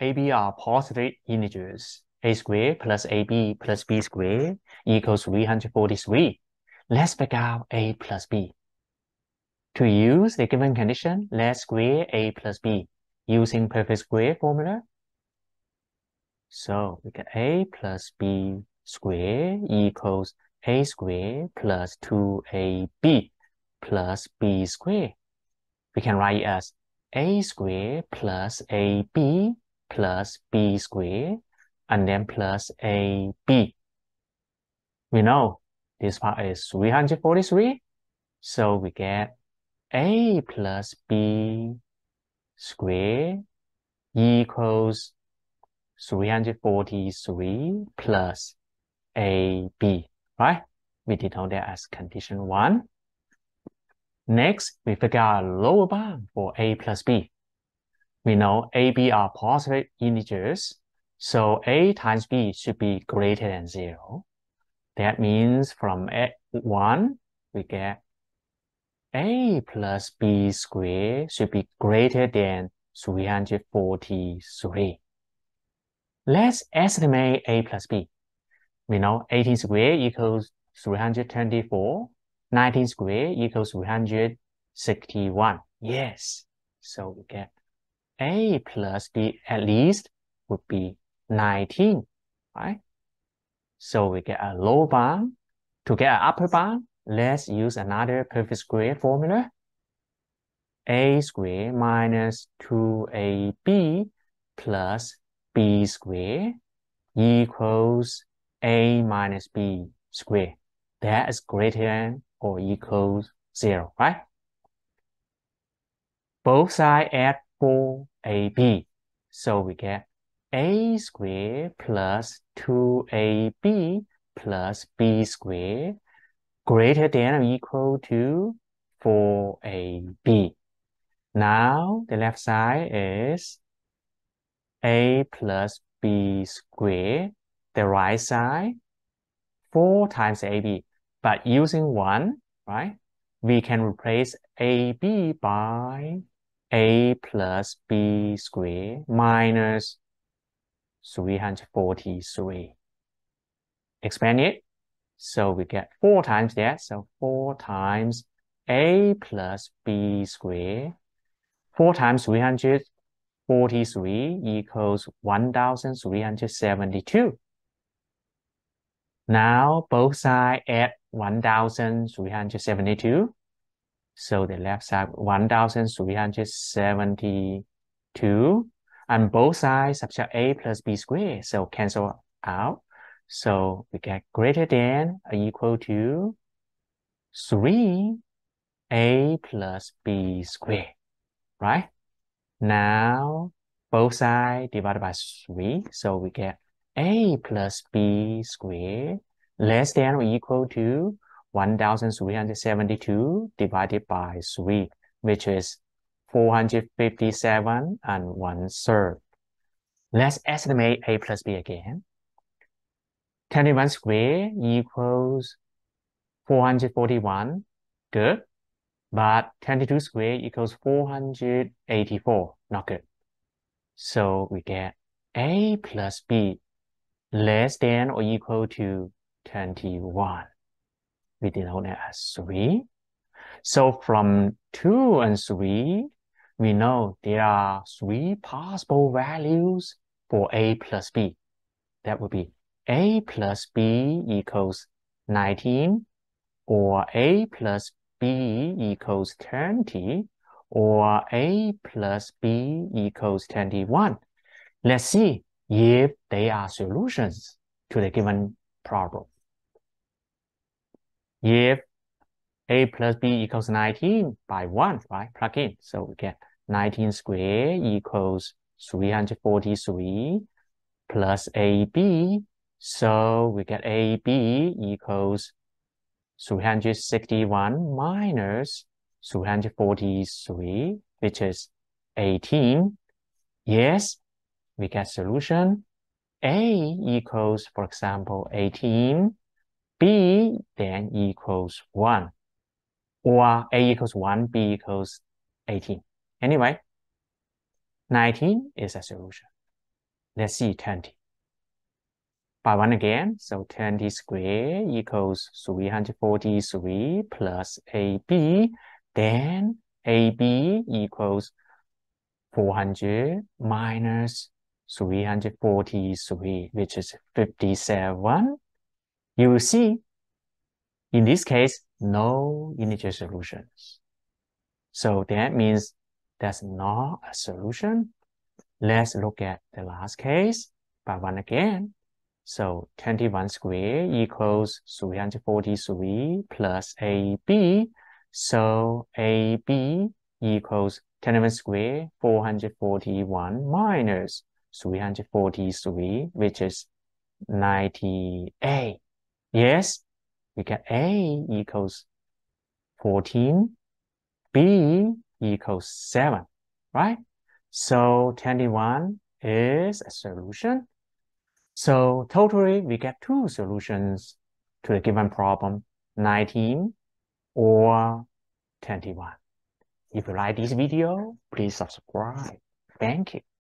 AB are positive integers. A squared plus AB plus B squared equals 343. Let's figure out A plus B. To use the given condition, let's square A plus B using perfect square formula. So we get A plus B squared equals A squared plus 2AB plus B squared. We can write as A squared plus AB plus B squared and then plus AB. We know this part is 343. So we get A plus B squared equals 343 plus AB, right? We denote that as condition one. Next, we figure out lower bound for A plus B. We know AB are positive integers, so A times B should be greater than zero. That means from A 1, we get A plus B squared should be greater than 343. Let's estimate A plus B. We know 18 squared equals 324. 19 squared equals 361. Yes. So we get A plus B at least would be 19, right? So we get a lower bound. To get an upper bound, let's use another perfect square formula. A squared minus 2AB plus b squared equals a minus b squared. That is greater than or equals 0, right? Both sides add 4ab. So we get a squared plus 2ab plus b squared greater than or equal to 4ab. Now the left side is a plus b squared, the right side, 4 times ab. But using 1, right, we can replace ab by a plus b squared minus 343. Expand it. So we get 4 times that. So 4 times a plus b squared. 4 times 343 equals 1,372. Now both sides add 1,372. So the left side 1,372. And both sides subtract a plus b squared. So cancel out. So we get greater than or equal to 3 a plus b squared, right? Now, both sides divided by 3. So we get a plus b squared less than or equal to 1372 divided by 3, which is 457 and 1 third. Let's estimate a plus b again. 21 squared equals 441. Good. But 22 squared equals 484. Not good. So we get a plus b less than or equal to 21. We denote it as 3. So from 2 and 3, we know there are three possible values for a plus b. That would be a plus b equals 19 or a plus b equals 20 or a plus b equals 21. Let's see if they are solutions to the given problem. If a plus b equals 19 by 1, right? Plug in. So we get 19 squared equals 343 plus ab. So we get ab equals 361 minus 343, which is 18. Yes, we get solution. A equals, for example, 18. B then equals 1. Or A equals 1, B equals 18. Anyway, 19 is a solution. let's see 20. By 1 again, so 20 squared equals 343 plus AB, then AB equals 400 minus 343, which is 57. You will see, in this case, no integer solutions. So that means that's not a solution. Let's look at the last case by one again. So 21 squared equals 343 plus AB. So AB equals 21 squared 441 minus 343, which is 98. Yes, we get A equals 14, B equals 7, right? So 21 is a solution. So totally we get two solutions to the given problem, 19 or 21. If you like this video, please subscribe. Thank you.